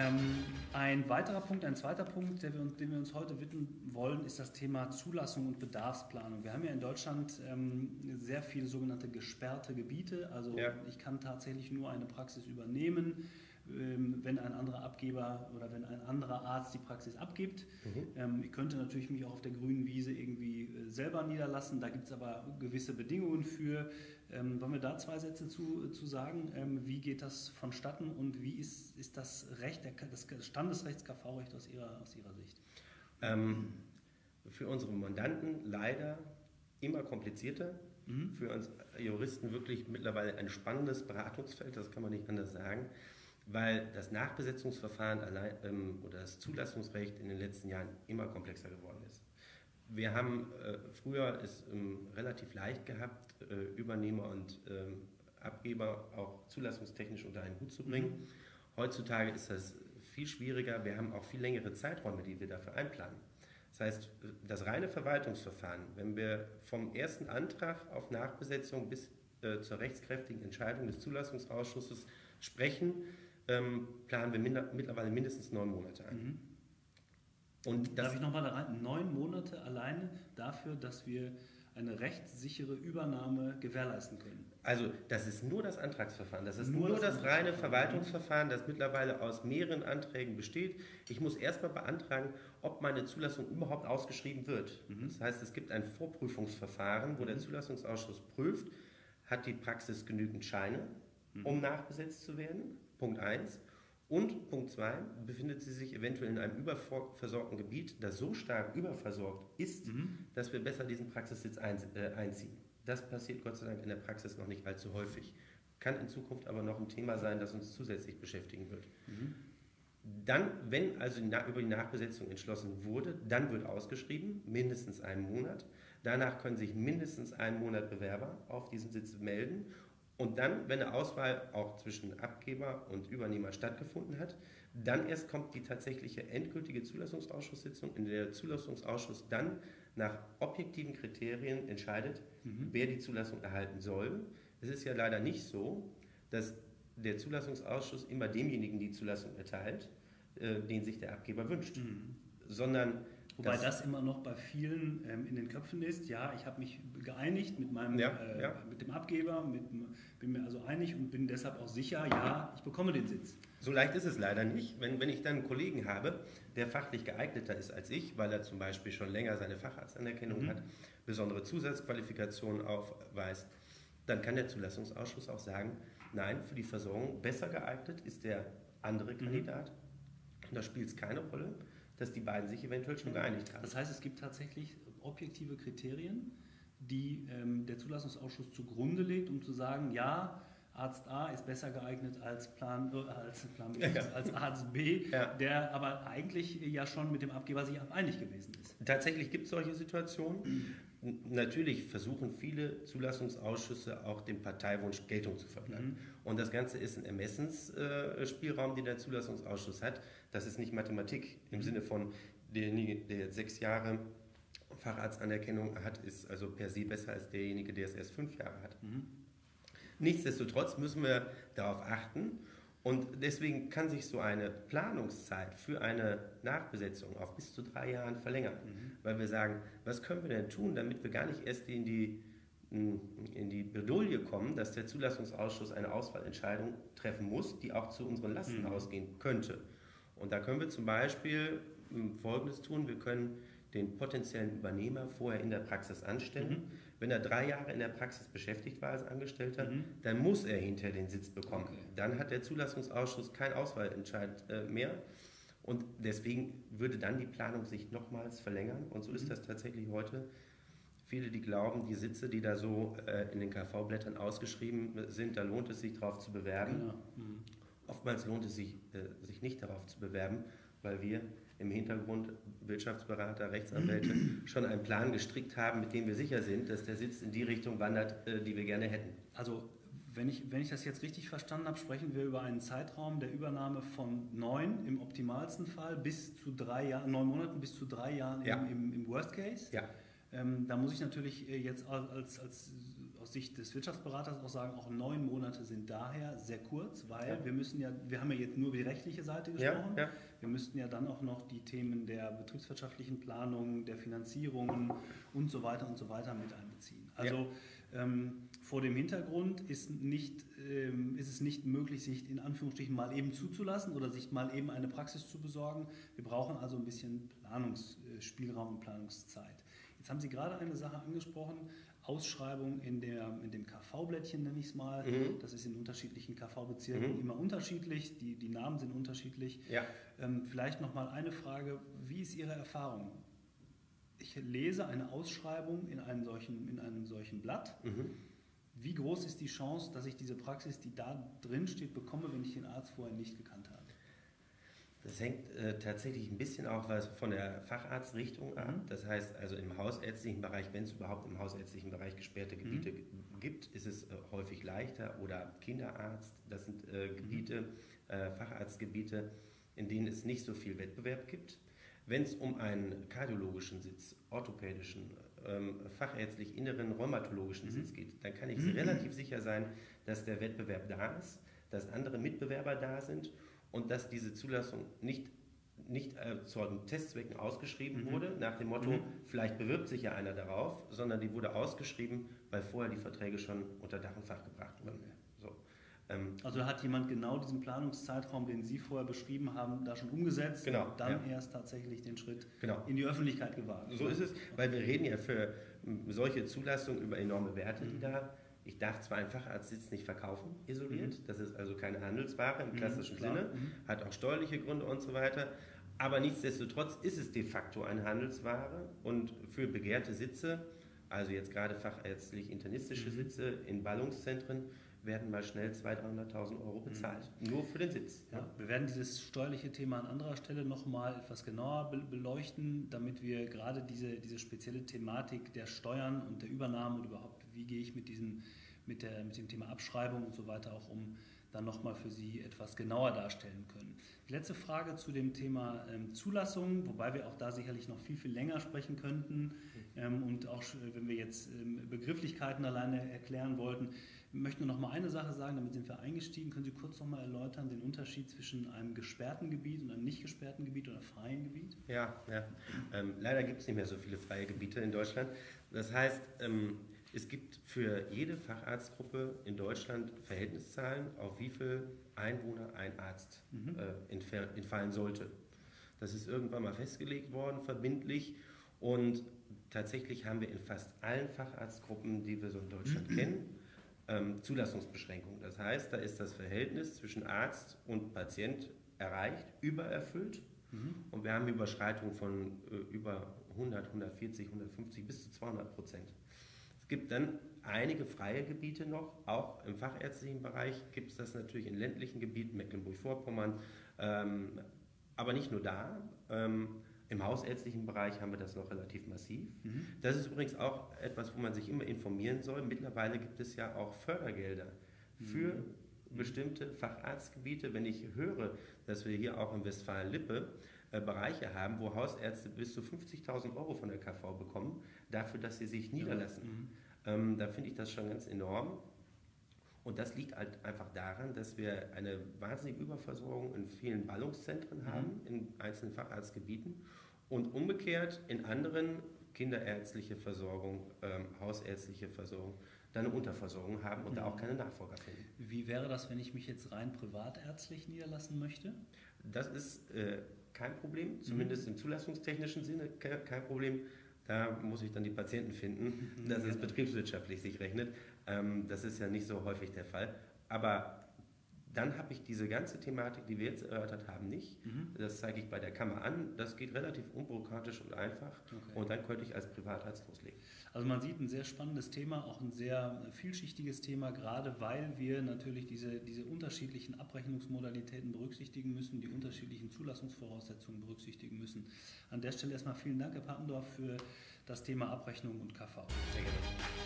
Ähm, ein weiterer Punkt, ein zweiter Punkt, wir, dem wir uns heute widmen wollen, ist das Thema Zulassung und Bedarfsplanung. Wir haben ja in Deutschland ähm, sehr viele sogenannte gesperrte Gebiete. Also ja. ich kann tatsächlich nur eine Praxis übernehmen, ähm, wenn ein anderer Abgeber oder wenn ein anderer Arzt die Praxis abgibt. Mhm. Ähm, ich könnte natürlich mich auch auf der grünen Wiese irgendwie äh, selber niederlassen. Da gibt es aber gewisse Bedingungen für. Ähm, wollen wir da zwei Sätze zu, zu sagen? Ähm, wie geht das vonstatten und wie ist, ist das Recht, das Standesrechts KV-Recht aus Ihrer, aus Ihrer Sicht? Ähm, für unsere Mandanten leider immer komplizierter. Mhm. Für uns Juristen wirklich mittlerweile ein spannendes Beratungsfeld, das kann man nicht anders sagen, weil das Nachbesetzungsverfahren allein, ähm, oder das Zulassungsrecht in den letzten Jahren immer komplexer geworden ist. Wir haben äh, früher es ähm, relativ leicht gehabt, äh, Übernehmer und ähm, Abgeber auch zulassungstechnisch unter einen Hut zu bringen. Mhm. Heutzutage ist das viel schwieriger. Wir haben auch viel längere Zeiträume, die wir dafür einplanen. Das heißt, das reine Verwaltungsverfahren, wenn wir vom ersten Antrag auf Nachbesetzung bis äh, zur rechtskräftigen Entscheidung des Zulassungsausschusses sprechen, ähm, planen wir minder, mittlerweile mindestens neun Monate ein. Mhm. Und Darf ich nochmal da rein? Neun Monate alleine dafür, dass wir eine rechtssichere Übernahme gewährleisten können. Also das ist nur das Antragsverfahren, das ist nur, nur das, das reine Verwaltungsverfahren, das mittlerweile aus mehreren Anträgen besteht. Ich muss erstmal beantragen, ob meine Zulassung überhaupt ausgeschrieben wird. Mhm. Das heißt, es gibt ein Vorprüfungsverfahren, wo mhm. der Zulassungsausschuss prüft, hat die Praxis genügend Scheine, mhm. um nachbesetzt zu werden, Punkt 1. Und Punkt 2, befindet sie sich eventuell in einem überversorgten Gebiet, das so stark überversorgt ist, mhm. dass wir besser diesen Praxissitz äh, einziehen. Das passiert Gott sei Dank in der Praxis noch nicht allzu häufig. Kann in Zukunft aber noch ein Thema sein, das uns zusätzlich beschäftigen wird. Mhm. Dann, wenn also über die Nachbesetzung entschlossen wurde, dann wird ausgeschrieben, mindestens einen Monat. Danach können sich mindestens einen Monat Bewerber auf diesen Sitz melden und dann, wenn eine Auswahl auch zwischen Abgeber und Übernehmer stattgefunden hat, dann erst kommt die tatsächliche endgültige Zulassungsausschusssitzung, in der der Zulassungsausschuss dann nach objektiven Kriterien entscheidet, mhm. wer die Zulassung erhalten soll. Es ist ja leider nicht so, dass der Zulassungsausschuss immer demjenigen die Zulassung erteilt, äh, den sich der Abgeber wünscht, mhm. sondern Wobei das, das, immer noch bei vielen ähm, in den Köpfen ist. Ja, ich habe mich geeinigt mit meinem, ja, äh, ja. mit dem Abgeber, mit, bin mir also einig und bin deshalb auch sicher, ja, ich bekomme den Sitz. So leicht ist es leider nicht. Wenn, wenn ich dann einen Kollegen habe, der fachlich geeigneter ist als ich, weil er zum Beispiel schon länger seine Facharztanerkennung mhm. hat, besondere Zusatzqualifikationen aufweist, dann kann der Zulassungsausschuss auch sagen, nein, für die Versorgung besser geeignet ist der andere mhm. Kandidat. Mhm. Da spielt es keine Rolle dass die beiden sich eventuell schon geeinigt haben. Das heißt, es gibt tatsächlich objektive Kriterien, die ähm, der Zulassungsausschuss zugrunde legt, um zu sagen, ja, Arzt A ist besser geeignet als Plan, äh, als, Plan B, ja. als Arzt B, ja. der aber eigentlich ja schon mit dem Abgeber sich einig gewesen ist. Tatsächlich gibt es solche Situationen. Natürlich versuchen viele Zulassungsausschüsse auch dem Parteiwunsch Geltung zu verleihen. Mhm. Und das Ganze ist ein Ermessensspielraum, den der Zulassungsausschuss hat. Das ist nicht Mathematik im Sinne von derjenige, der sechs Jahre Facharztanerkennung hat, ist also per se besser als derjenige, der es erst fünf Jahre hat. Nichtsdestotrotz müssen wir darauf achten und deswegen kann sich so eine Planungszeit für eine Nachbesetzung auf bis zu drei Jahren verlängern, mhm. weil wir sagen, was können wir denn tun, damit wir gar nicht erst in die, in die Bredouille kommen, dass der Zulassungsausschuss eine Auswahlentscheidung treffen muss, die auch zu unseren Lasten mhm. ausgehen könnte. Und da können wir zum Beispiel hm, Folgendes tun, wir können den potenziellen Übernehmer vorher in der Praxis anstellen. Mhm. Wenn er drei Jahre in der Praxis beschäftigt war als Angestellter, mhm. dann muss er hinterher den Sitz bekommen. Okay. Dann hat der Zulassungsausschuss keinen Auswahlentscheid äh, mehr. Und deswegen würde dann die Planung sich nochmals verlängern. Und so ist mhm. das tatsächlich heute. Viele, die glauben, die Sitze, die da so äh, in den KV-Blättern ausgeschrieben sind, da lohnt es sich darauf zu bewerben. Genau. Mhm. Oftmals lohnt es sich, äh, sich nicht darauf zu bewerben, weil wir im Hintergrund Wirtschaftsberater, Rechtsanwälte schon einen Plan gestrickt haben, mit dem wir sicher sind, dass der Sitz in die Richtung wandert, äh, die wir gerne hätten. Also wenn ich, wenn ich das jetzt richtig verstanden habe, sprechen wir über einen Zeitraum der Übernahme von neun im optimalsten Fall bis zu drei Jahren, neun Monaten bis zu drei Jahren ja. im, im, im, Worst Case. Ja. Ähm, da muss ich natürlich äh, jetzt als, als, aus Sicht des Wirtschaftsberaters auch sagen, auch neun Monate sind daher sehr kurz, weil ja. wir müssen ja, wir haben ja jetzt nur über die rechtliche Seite gesprochen. Ja, ja. Wir müssten ja dann auch noch die Themen der betriebswirtschaftlichen Planung, der Finanzierungen und so weiter und so weiter mit einbeziehen. Also ähm, vor dem Hintergrund ist, nicht, ähm, ist es nicht möglich, sich in Anführungsstrichen mal eben zuzulassen oder sich mal eben eine Praxis zu besorgen. Wir brauchen also ein bisschen Planungsspielraum und Planungszeit. Jetzt haben Sie gerade eine Sache angesprochen, Ausschreibung in, der, in dem KV-Blättchen nenne ich es mal. Mhm. Das ist in unterschiedlichen KV-Bezirken mhm. immer unterschiedlich, die, die Namen sind unterschiedlich. Ja. Ähm, vielleicht nochmal eine Frage, wie ist Ihre Erfahrung? Ich lese eine Ausschreibung in einem solchen, in einem solchen Blatt. Mhm. Wie groß ist die Chance, dass ich diese Praxis, die da drin steht, bekomme, wenn ich den Arzt vorher nicht gekannt habe? Das hängt äh, tatsächlich ein bisschen auch was von der Facharztrichtung ab. Mhm. Das heißt also im hausärztlichen Bereich, wenn es überhaupt im hausärztlichen Bereich gesperrte mhm. Gebiete mhm. gibt, ist es äh, häufig leichter. Oder Kinderarzt, das sind äh, mhm. Gebiete, äh, Facharztgebiete, in denen es nicht so viel Wettbewerb gibt. Wenn es um einen kardiologischen Sitz, orthopädischen, ähm, fachärztlich inneren rheumatologischen mhm. Sitz geht, dann kann ich mhm. relativ sicher sein, dass der Wettbewerb da ist, dass andere Mitbewerber da sind und dass diese Zulassung nicht, nicht äh, zu Testzwecken ausgeschrieben mhm. wurde, nach dem Motto, mhm. vielleicht bewirbt sich ja einer darauf, sondern die wurde ausgeschrieben, weil vorher die Verträge schon unter Dach und Fach gebracht wurden. So. Ähm, also hat jemand genau diesen Planungszeitraum, den Sie vorher beschrieben haben, da schon umgesetzt genau, und dann ja. erst tatsächlich den Schritt genau. in die Öffentlichkeit gewagt. So ist es, weil wir reden ja für solche Zulassungen über enorme Werte, die mhm. da ich darf zwar einen Facharztsitz nicht verkaufen, isoliert, mhm. das ist also keine Handelsware im mhm, klassischen mhm, Sinne, mhm. hat auch steuerliche Gründe und so weiter, aber nichtsdestotrotz ist es de facto eine Handelsware und für begehrte Sitze, also jetzt gerade fachärztlich internistische mhm. Sitze in Ballungszentren, werden mal schnell 200.000, 300.000 Euro bezahlt. Mhm. Nur für den Sitz. Ja, wir werden dieses steuerliche Thema an anderer Stelle nochmal etwas genauer beleuchten, damit wir gerade diese, diese spezielle Thematik der Steuern und der Übernahme und überhaupt, wie gehe ich mit, diesem, mit, der, mit dem Thema Abschreibung und so weiter auch um, dann nochmal für Sie etwas genauer darstellen können. Die letzte Frage zu dem Thema ähm, Zulassung, wobei wir auch da sicherlich noch viel, viel länger sprechen könnten ähm, und auch wenn wir jetzt ähm, Begrifflichkeiten alleine erklären wollten, möchte nur noch mal eine Sache sagen, damit sind wir eingestiegen. Können Sie kurz noch mal erläutern den Unterschied zwischen einem gesperrten Gebiet und einem nicht gesperrten Gebiet oder freien Gebiet? Ja, ja. Ähm, leider gibt es nicht mehr so viele freie Gebiete in Deutschland. Das heißt, ähm, es gibt für jede Facharztgruppe in Deutschland Verhältniszahlen, auf wie viel Einwohner ein Arzt mhm. äh, entfallen sollte. Das ist irgendwann mal festgelegt worden, verbindlich. Und tatsächlich haben wir in fast allen Facharztgruppen, die wir so in Deutschland mhm. kennen, ähm, Zulassungsbeschränkungen. Das heißt, da ist das Verhältnis zwischen Arzt und Patient erreicht, übererfüllt. Mhm. Und wir haben Überschreitungen von äh, über 100, 140, 150 bis zu 200 Prozent. Es gibt dann einige freie Gebiete noch, auch im fachärztlichen Bereich gibt es das natürlich in ländlichen Gebieten, Mecklenburg-Vorpommern, ähm, aber nicht nur da. Ähm, im hausärztlichen Bereich haben wir das noch relativ massiv. Mhm. Das ist übrigens auch etwas, wo man sich immer informieren soll. Mittlerweile gibt es ja auch Fördergelder für mhm. bestimmte Facharztgebiete. Wenn ich höre, dass wir hier auch in Westfalen-Lippe äh, Bereiche haben, wo Hausärzte bis zu 50.000 Euro von der KV bekommen, dafür, dass sie sich niederlassen. Mhm. Ähm, da finde ich das schon ganz enorm. Und das liegt halt einfach daran, dass wir eine wahnsinnige Überversorgung in vielen Ballungszentren mhm. haben, in einzelnen Facharztgebieten und umgekehrt in anderen kinderärztliche Versorgung, ähm, hausärztliche Versorgung, da eine Unterversorgung haben und mhm. da auch keine Nachfolger finden. Wie wäre das, wenn ich mich jetzt rein privatärztlich niederlassen möchte? Das ist äh, kein Problem, mhm. zumindest mhm. im zulassungstechnischen Sinne kein Problem. Da muss ich dann die Patienten finden, mhm. dass es betriebswirtschaftlich sich rechnet. Ähm, das ist ja nicht so häufig der Fall. Aber dann habe ich diese ganze Thematik, die wir jetzt erörtert haben, nicht. Mhm. Das zeige ich bei der Kammer an. Das geht relativ unbürokratisch und einfach. Okay. Und dann könnte ich als Privatarzt loslegen. Also man sieht ein sehr spannendes Thema, auch ein sehr vielschichtiges Thema, gerade weil wir natürlich diese, diese unterschiedlichen Abrechnungsmodalitäten berücksichtigen müssen, die unterschiedlichen Zulassungsvoraussetzungen berücksichtigen müssen. An der Stelle erstmal vielen Dank, Herr Pappendorf, für das Thema Abrechnung und KV. Sehr gerne.